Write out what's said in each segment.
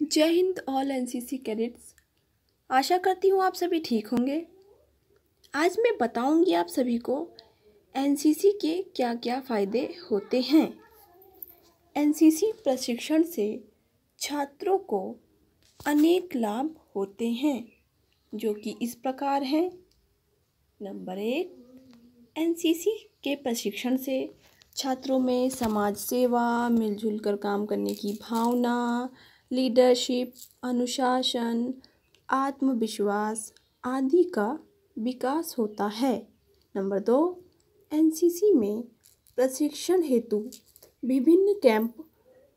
Jai Hind all NCC cadets आशा करती हूँ आप सभी ठीक होंगे। आज मैं बताऊँगी आप सभी को एनसीसी के क्या क्या फ़ायदे होते हैं। एनसीसी प्रशिक्षण से छात्रों को अनेक लाभ होते हैं, जो कि इस प्रकार हैं। नंबर एक एनसीसी के प्रशिक्षण से छात्रों में समाज सेवा, मिलजुल कर काम करने की भावना लीडरशिप, अनुशासन, आत्मविश्वास आदि का विकास होता है। नंबर दो, एनसीसी में प्रशिक्षण हेतु विभिन्न कैंप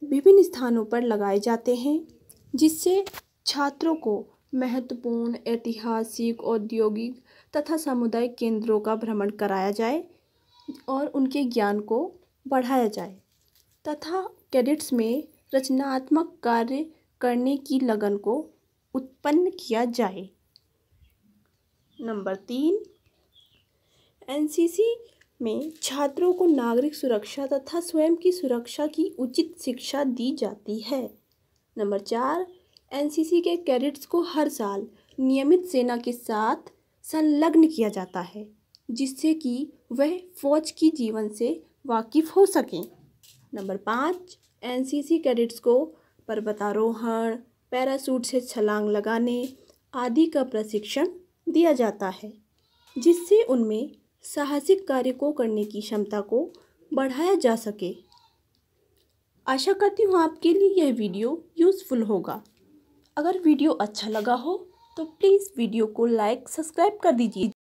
विभिन्न स्थानों पर लगाए जाते हैं, जिससे छात्रों को महत्वपूर्ण ऐतिहासिक, औद्योगिक तथा सामुदायिक केंद्रों का भ्रमण कराया जाए और उनके ज्ञान को बढ़ाया जाए। तथा कैडेट्स में रचनात्मक कार्य करने की लगन को उत्पन्न किया जाए। नंबर तीन, एनसीसी में छात्रों को नागरिक सुरक्षा तथा स्वयं की सुरक्षा की उचित शिक्षा दी जाती है। नंबर चार, एनसीसी के कैडेट्स को हर साल नियमित सेना के साथ संलग्न किया जाता है, जिससे कि वह फौज की जीवन से वाकिफ़ हो सकें। नंबर पाँच एनसीसी कैडेट्स को पर्वतारोहण पैरासूट से छलांग लगाने आदि का प्रशिक्षण दिया जाता है, जिससे उनमें साहसिक कार्य को करने की क्षमता को बढ़ाया जा सके। आशा करती हूँ आपके लिए यह वीडियो यूज़फुल होगा। अगर वीडियो अच्छा लगा हो तो प्लीज़ वीडियो को लाइक, सब्सक्राइब कर दीजिए।